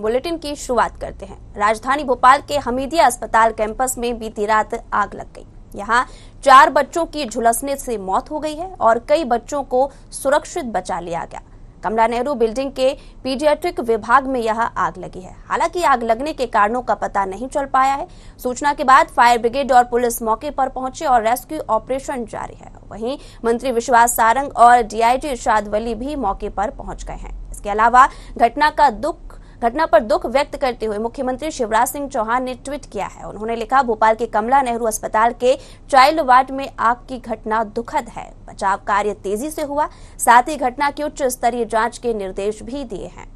Bulletin की शुरुआत करते हैं। राजधानी भोपाल के हमीदिया अस्पताल कैंपस में बीती रात आग लग गई। यहाँ चार बच्चों की झुलसने से मौत हो गई है और कई बच्चों को सुरक्षित बचा लिया गया। कमला नेहरू बिल्डिंग के पीडियाट्रिक विभाग में यह आग लगी है। हालाँकि आग लगने के कारणों का पता नहीं चल पाया है। सूचना के बाद फायर ब्रिगेड और पुलिस मौके पर पहुँचे और रेस्क्यू ऑपरेशन जारी है। वहीं मंत्री विश्वास सारंग और डीआईजी इरशाद वली भी मौके पर पहुँच गए हैं। इसके अलावा घटना का दुख घटना पर दुख व्यक्त करते हुए मुख्यमंत्री शिवराज सिंह चौहान ने ट्वीट किया है। उन्होंने लिखा, भोपाल के कमला नेहरू अस्पताल के चाइल्ड वार्ड में आग की घटना दुखद है। बचाव कार्य तेज़ी से हुआ, साथ ही घटना की उच्च स्तरीय जाँच के निर्देश भी दिए हैं।